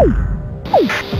Oh!